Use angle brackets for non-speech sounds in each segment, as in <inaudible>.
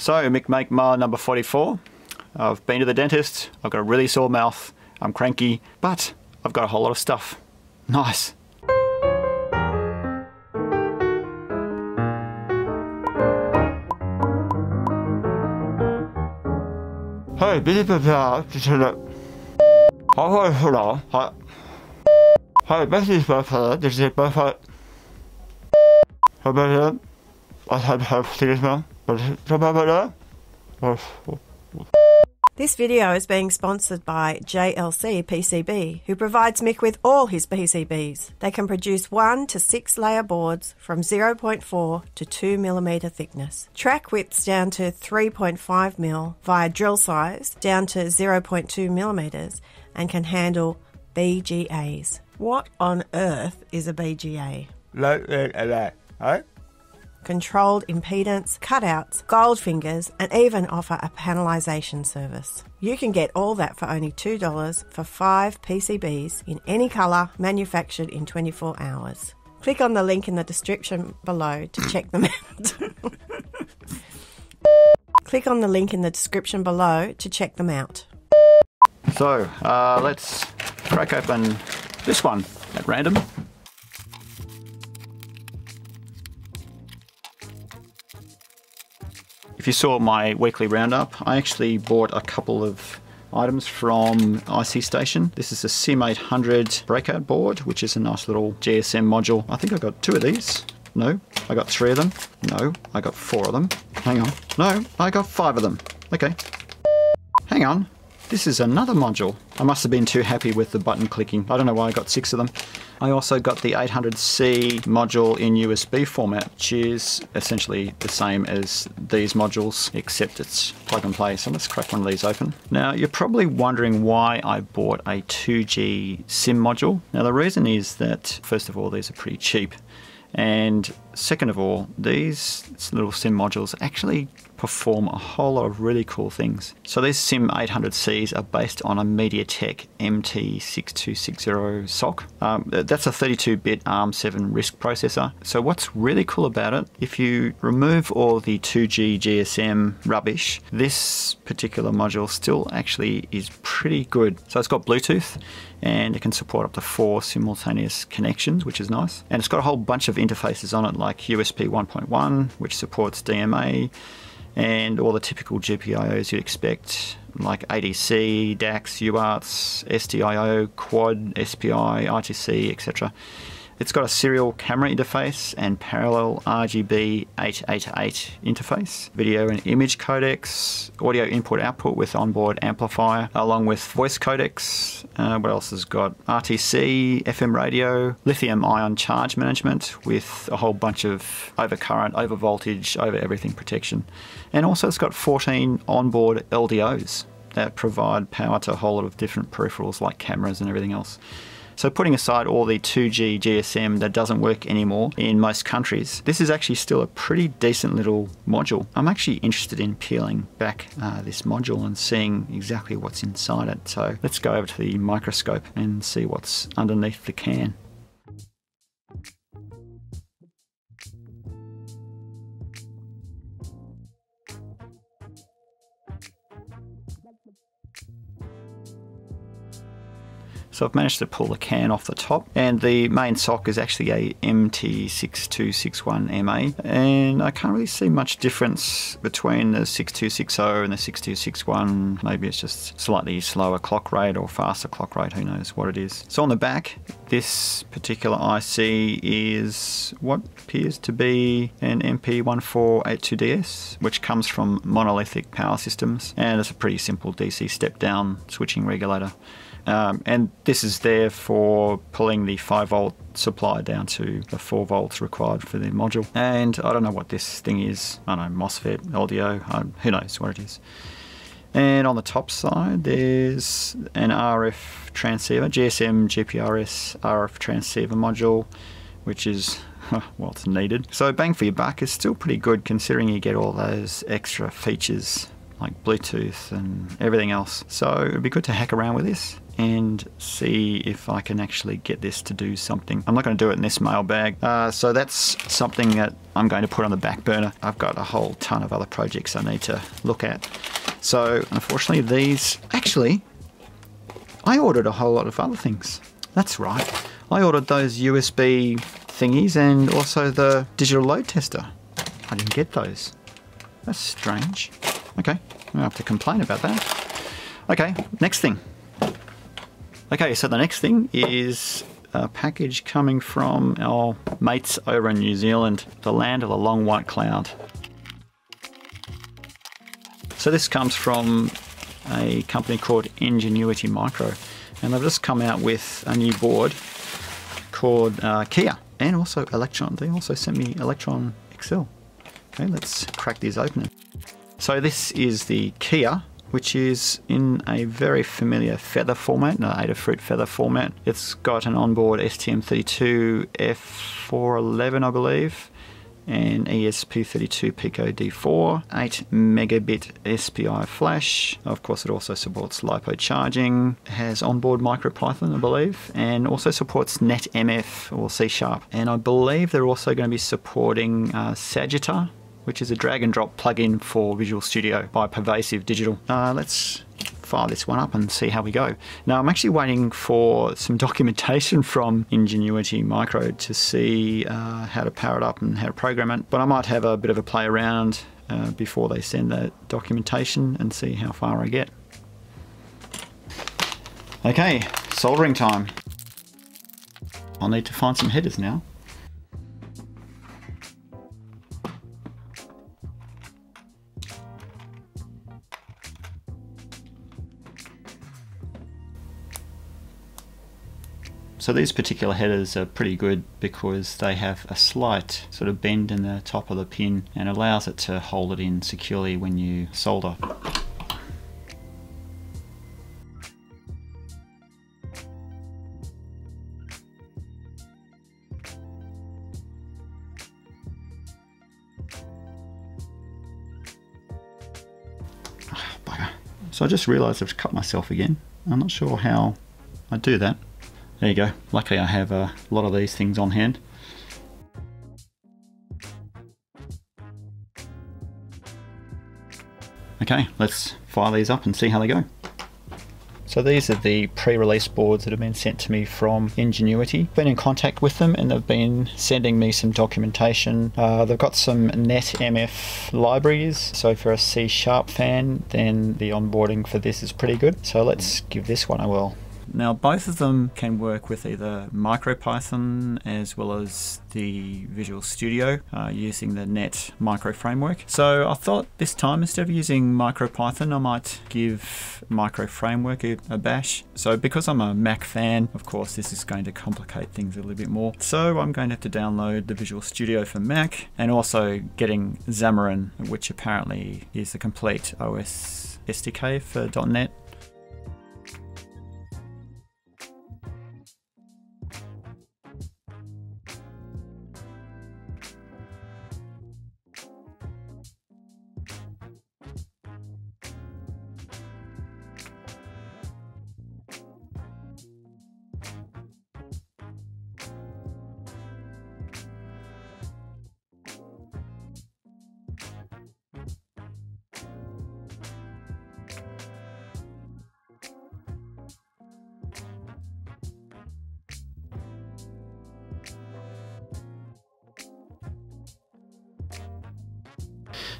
So, Mick Make Ma number 44. I've been to the dentist, I've got a really sore mouth, I'm cranky, but I've got a whole lot of stuff. <laughs> Nice. Hej, Billy Pepper, betyder... Hej, hej, hej, hej. Hej, hvad siger spørgsmålet? Det siger bare for... Hej, hvad er det? Og hej, hej, det Så bare hvad det? This video is being sponsored by JLC PCB, who provides Mick with all his PCBs. They can produce 1 to 6 layer boards from 0.4 to 2 millimeter thickness. Track widths down to 3.5 mil via drill size down to 0.2 millimeters and can handle BGAs. What on earth is a BGA? Uh, controlled impedance, cutouts, gold fingers, and even offer a panelisation service. You can get all that for only $2 for five PCBs in any colour, manufactured in 24 hours. Click on the link in the description below to check them out. <laughs> Click on the link in the description below to check them out. So, uh, let's crack open this one at random. You saw my weekly roundup, I actually bought a couple of items from IC Station. This is a SIM 800 breakout board, which is a nice little GSM module. I think I got two of these. No, I got three of them. No, I got four of them. Hang on. No, I got five of them. Okay. Hang on. This is another module. I must have been too happy with the button clicking. I don't know why I got six of them. I also got the 800C module in USB format, which is essentially the same as these modules, except it's plug and play. So let's crack one of these open. Now, you're probably wondering why I bought a 2G SIM module. Now, the reason is that, first of all, these are pretty cheap. And second of all, these little SIM modules actually perform a whole lot of really cool things. So these SIM 800Cs are based on a MediaTek MT6260 SoC. Um, that's a 32-bit ARM7 RISC processor. So what's really cool about it, if you remove all the 2G GSM rubbish, this particular module still actually is pretty good. So it's got Bluetooth and it can support up to four simultaneous connections, which is nice. And it's got a whole bunch of interfaces on it like USB 1.1, which supports DMA, and all the typical GPIOs you'd expect, like ADC, DACs, UARTs, SDIO, Quad, SPI, RTC, etc. It's got a serial camera interface and parallel RGB 888 interface, video and image codecs, audio input output with onboard amplifier, along with voice codecs. Uh, what else has got? RTC, FM radio, lithium ion charge management with a whole bunch of overcurrent, over voltage, over everything protection. And also it's got 14 onboard LDOs that provide power to a whole lot of different peripherals like cameras and everything else. So putting aside all the 2G GSM that doesn't work anymore in most countries, this is actually still a pretty decent little module. I'm actually interested in peeling back uh, this module and seeing exactly what's inside it. So let's go over to the microscope and see what's underneath the can. So I've managed to pull the can off the top and the main SoC is actually a MT6261MA and I can't really see much difference between the 6260 and the 6261. Maybe it's just slightly slower clock rate or faster clock rate, who knows what it is. So on the back, this particular IC is what appears to be an MP1482DS which comes from Monolithic Power Systems and it's a pretty simple DC step down switching regulator. Um, and this is there for pulling the 5 volt supply down to the 4 volts required for the module. And I don't know what this thing is. I don't know, MOSFET, LDO, um, who knows what it is. And on the top side, there's an RF transceiver, GSM GPRS RF transceiver module, which is <laughs> well, it's needed. So bang for your buck is still pretty good considering you get all those extra features like Bluetooth and everything else. So it'd be good to hack around with this and see if I can actually get this to do something. I'm not going to do it in this mailbag. Uh, so that's something that I'm going to put on the back burner. I've got a whole ton of other projects I need to look at. So unfortunately these, actually, I ordered a whole lot of other things. That's right. I ordered those USB thingies and also the digital load tester. I didn't get those. That's strange. Okay, I have to complain about that. Okay, next thing. Okay, so the next thing is a package coming from our mates over in New Zealand, the land of the long white cloud. So this comes from a company called Ingenuity Micro, and they've just come out with a new board called uh, Kea and also Electron. They also sent me Electron XL. Okay, let's crack these open. So this is the Kea which is in a very familiar feather format, no Adafruit feather format. It's got an onboard STM32F411, I believe, and ESP32 Pico D4, 8 megabit SPI flash. Of course, it also supports LiPo charging, has onboard MicroPython, I believe, and also supports NetMF or C Sharp. And I believe they're also going to be supporting uh, which is a drag and drop plugin for Visual Studio by Pervasive Digital. Uh, let's fire this one up and see how we go. Now I'm actually waiting for some <laughs> documentation from Ingenuity Micro to see uh, how to power it up and how to program it, but I might have a bit of a play around uh, before they send that documentation and see how far I get. Okay, soldering time. I'll need to find some headers now. So these particular headers are pretty good because they have a slight sort of bend in the top of the pin and allows it to hold it in securely when you solder. Ah, so I just realised I've cut myself again. I'm not sure how I do that. There you go. Luckily I have a lot of these things on hand. Okay, let's fire these up and see how they go. So these are the pre-release boards that have been sent to me from Ingenuity. Been in contact with them and they've been sending me some documentation. Uh, they've got some NetMF libraries, so for a C Sharp fan, then the onboarding for this is pretty good. So let's give this one a whirl. Now, both of them can work with either MicroPython as well as the Visual Studio uh, using the Net Micro Framework. So I thought this time, instead of using MicroPython, I might give Micro Framework a, a bash. So because I'm a Mac fan, of course, this is going to complicate things a little bit more. So I'm going to have to download the Visual Studio for Mac and also getting Xamarin, which apparently is the complete OS SDK for .NET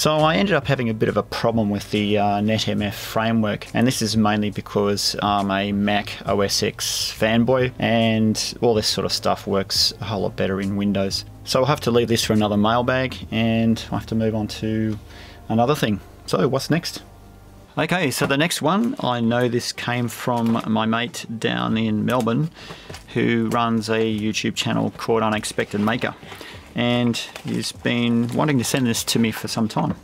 So I ended up having a bit of a problem with the uh, NetMF framework, and this is mainly because I'm a Mac OS X fanboy, and all this sort of stuff works a whole lot better in Windows. So I'll have to leave this for another mailbag, and I have to move on to another thing. So what's next? Okay, so the next one, I know this came from my mate down in Melbourne who runs a YouTube channel called Unexpected Maker and he's been wanting to send this to me for some time.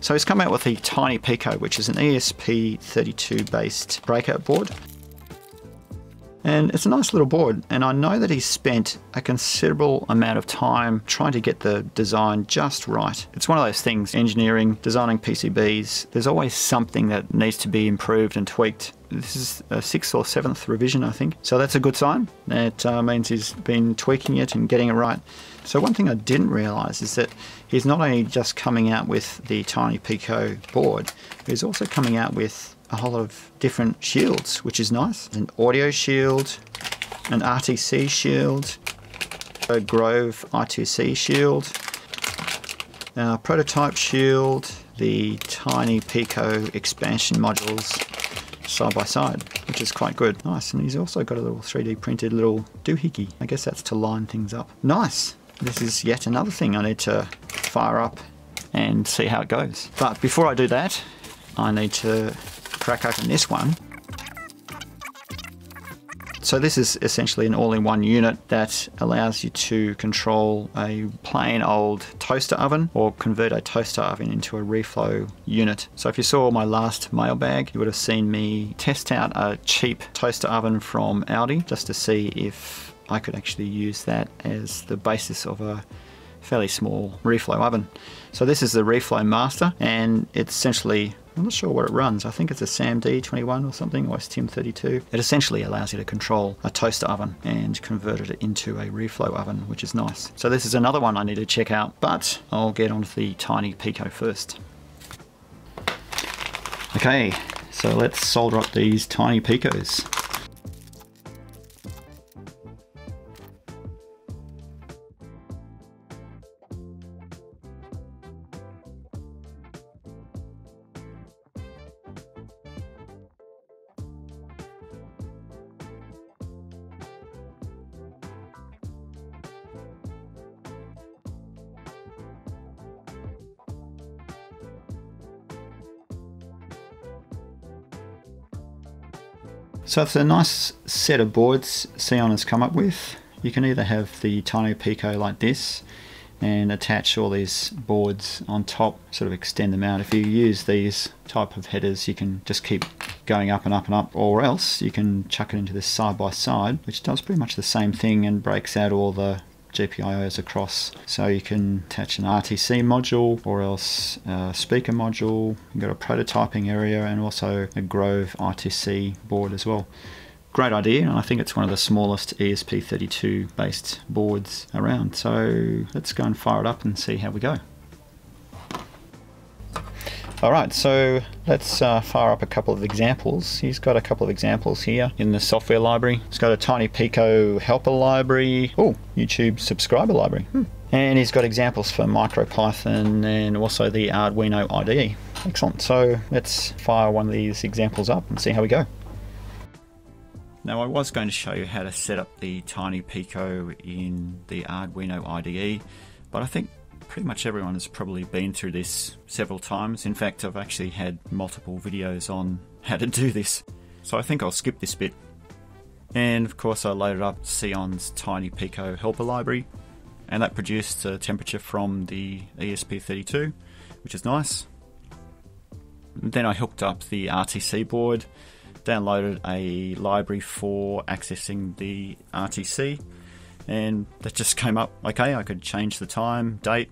So he's come out with the Tiny Pico, which is an ESP32 based breakout board. And it's a nice little board, and I know that he's spent a considerable amount of time trying to get the design just right. It's one of those things, engineering, designing PCBs, there's always something that needs to be improved and tweaked. This is a sixth or seventh revision, I think. So that's a good sign. That uh, means he's been tweaking it and getting it right. So one thing I didn't realise is that he's not only just coming out with the Tiny Pico board, he's also coming out with a whole lot of different shields, which is nice. An audio shield, an RTC shield, a Grove I2C shield, a prototype shield, the Tiny Pico expansion modules side by side, which is quite good. Nice, and he's also got a little 3D printed little doohickey. I guess that's to line things up. Nice. This is yet another thing I need to fire up and see how it goes. But before I do that, I need to crack open this one. So this is essentially an all-in-one unit that allows you to control a plain old toaster oven or convert a toaster oven into a reflow unit. So if you saw my last mailbag, you would have seen me test out a cheap toaster oven from Aldi just to see if I could actually use that as the basis of a fairly small reflow oven. So this is the reflow master and it's essentially I'm not sure what it runs. I think it's a SAMD21 or something, or STM32. It essentially allows you to control a toaster oven and convert it into a reflow oven, which is nice. So this is another one I need to check out, but I'll get onto the tiny Pico first. Okay, so let's solder up these tiny Picos. So it's a nice set of boards Seon has come up with. You can either have the tiny Pico like this and attach all these boards on top, sort of extend them out. If you use these type of headers, you can just keep going up and up and up, or else you can chuck it into this side by side, which does pretty much the same thing and breaks out all the GPIOs across. So you can attach an RTC module or else a speaker module. You've got a prototyping area and also a Grove RTC board as well. Great idea, and I think it's one of the smallest ESP32 based boards around. So let's go and fire it up and see how we go. Alright, so let's uh, fire up a couple of examples. He's got a couple of examples here in the software library. He's got a Tiny Pico helper library. Oh, YouTube subscriber library. Hmm. And he's got examples for MicroPython and also the Arduino IDE. Excellent. So let's fire one of these examples up and see how we go. Now I was going to show you how to set up the Tiny Pico in the Arduino IDE, but I think pretty much everyone has probably been through this several times. In fact, I've actually had multiple videos on how to do this. So I think I'll skip this bit. And of course I loaded up Seon's Tiny Pico helper library and that produced a temperature from the ESP32, which is nice. Then I hooked up the RTC board, downloaded a library for accessing the RTC, and that just <laughs> came up okay. I could change the time, date,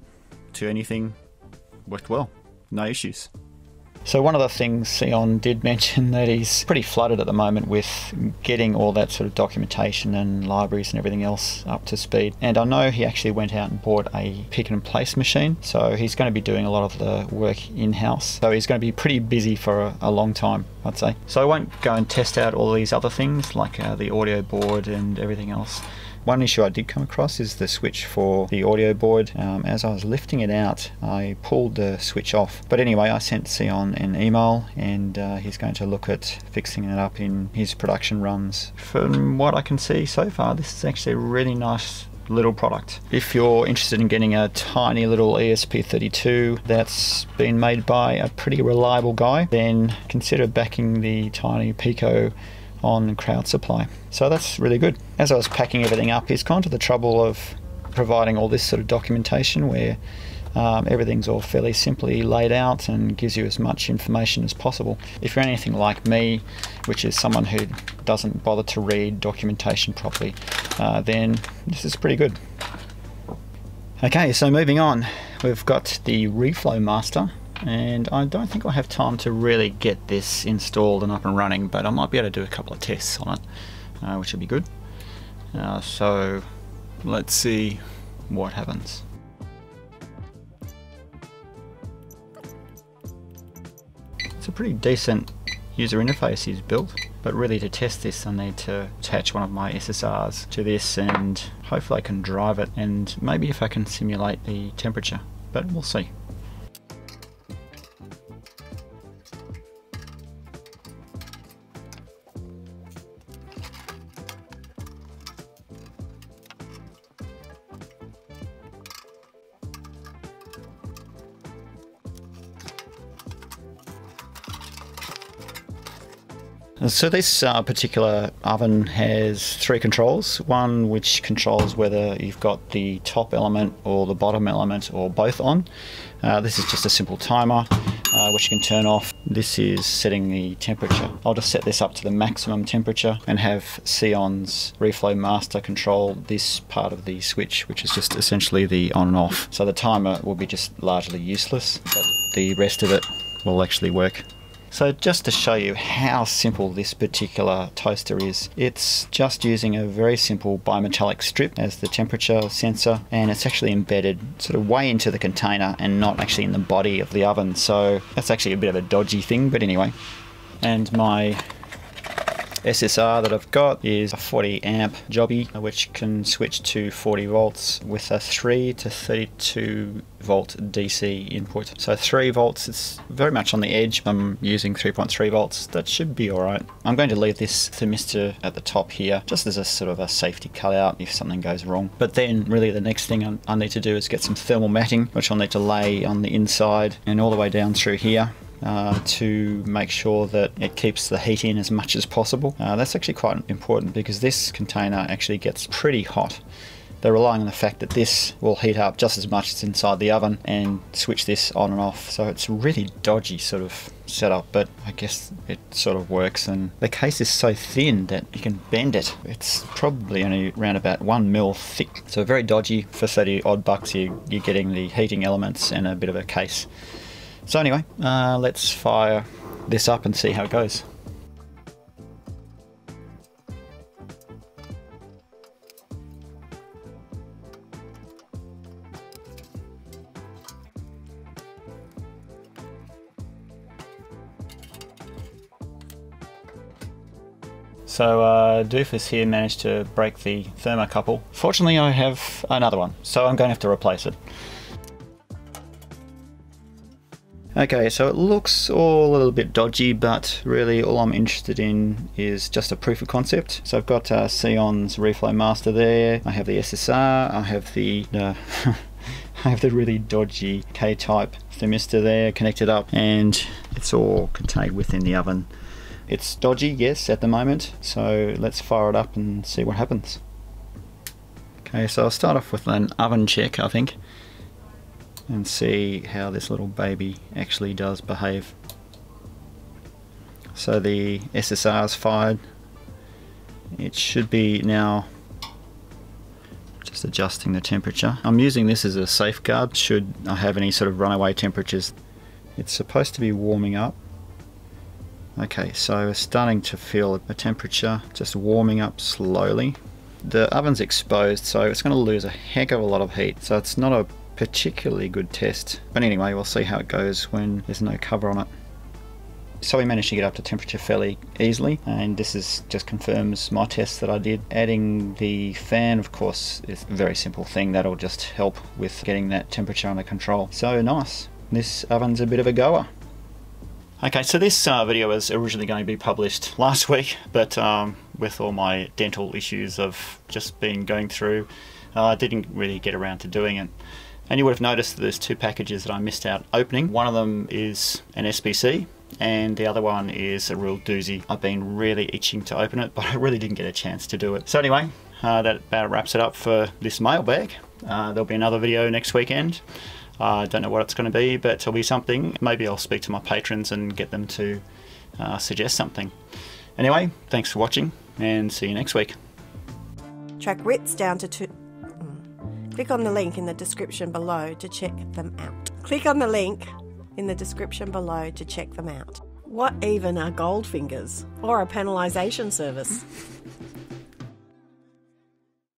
to anything worked well. No issues. So one of the things Seon did <laughs> mention that he's pretty flooded at the moment with getting all that sort of documentation and libraries and everything else up to speed. And I know he actually went out and bought a pick and place machine, so he's going to be doing a lot of the work in house. So he's going to be pretty busy for a, a, long time, I'd say. So I won't go and test out all these other things like uh, the audio board and everything else. One issue I did come across is the switch for the audio board. Um, as I was lifting it out, I pulled the switch off. But anyway, I sent Seon an email and uh, he's going to look at fixing it up in his production runs. From what I can see so far, this is actually a really nice little product. If you're interested in getting a tiny little ESP32 that's been made by a pretty reliable guy, then consider backing the tiny Pico on crowd supply. So that's really good. As I was packing everything up, he's gone to the trouble of providing all this sort of documentation where Um, everything's all fairly simply laid out and gives you as much information as possible. If you're anything like me, which is someone who doesn't bother to read documentation properly, uh, then this is pretty good. Okay, so moving on, we've got the Reflow Master, and I don't think I'll have time to really get this installed and up and running, but I might be able to do a couple of tests on it, uh, which would be good. Uh, so let's see what happens. It's a pretty decent user interface he's built. But really to test this I need to attach one of my SSRs to this and hopefully I can drive it and maybe if I can simulate the temperature. But we'll see. So this uh, particular oven has three controls. One which controls whether you've got the top element or the bottom element or both on. Uh, this is just a simple timer uh, which you can turn off. This is setting the temperature. I'll just set this up to the maximum temperature and have Seon's Reflow Master control this part of the switch which is just essentially the on and off. So the timer will be just largely useless but the rest of it will actually work. So just to show you how simple this particular toaster is, it's just using a very simple bimetallic strip as the temperature sensor and it's actually embedded sort of way into the container and not actually in the body of the oven. So that's actually a bit of a dodgy thing, but anyway. And my SSR that I've got is a 40 amp Joby which can switch to 40 volts with a 3 to 32 volt DC input. So 3 volts is very much on the edge. I'm using 3.3 volts. That should be alright. I'm going to leave this thermistor at the top here just as a sort of a safety cutout if something goes wrong. But then really the next thing I need to do is get some thermal matting which I'll need to lay on the inside and all the way down through here uh, to make sure that it keeps the heat in as much as possible. Uh, that's actually quite important because this container actually gets pretty hot. They're relying on the fact that this will heat up just as much as inside the oven and switch this on and off. So it's really dodgy sort of setup, but I guess it sort of works. And the case is so thin that you can bend it. It's probably only around about one mil thick. So very dodgy. For 30 odd bucks, you're getting the heating elements and a bit of a case. So anyway, uh, let's fire this up and see how it goes. So uh, Doofus here managed to break the thermocouple. Fortunately I have another one, so I'm going to have to replace it. Okay, so it looks all a little bit dodgy, but really all I'm interested in is just a proof of concept. So I've got uh, Reflow Master there, I have the SSR, I have the... Uh, <laughs> I have the really dodgy K-type thermistor there connected up and it's all contained within the oven. It's dodgy, yes, at the moment, so let's fire it up and see what happens. Okay, so I'll start off with an oven check, I think and see how this little baby actually does behave. So the SSR is fired. It should be now just adjusting the temperature. I'm using this as a safeguard should I have any sort of runaway temperatures. It's supposed to be warming up. Okay, so we're starting to feel a temperature just warming up slowly. The oven's exposed, so it's going to lose a heck of a lot of heat. So it's not a particularly good test. But anyway, we'll see how it goes when there's no cover on it. So we managed to get up to temperature fairly easily and this is just confirms my test that I did. Adding the fan of course is a very simple thing that'll just help with getting that temperature under control. So nice. This oven's a bit of a goer. Okay, so this uh, video was originally going to be published last week, but um, with all my dental issues of just been going through, uh, I didn't really get around to doing it. And you would have noticed that there's two packages that I missed out opening. One of them is an SBC and the other one is a real doozy. I've been really itching to open it, <laughs> but I really didn't get a chance to do it. So anyway, uh, that about wraps it up for this mailbag. Uh, there'll be another video next weekend. I don't know what it's going to be, but it'll be something. Maybe I'll speak to my patrons and get them to uh, suggest something. Anyway, thanks for watching and see you next week. Track widths down to two. Click on the link in the description below to check them out. Click on the link in the description below to check them out. What even are gold fingers or a panelisation service?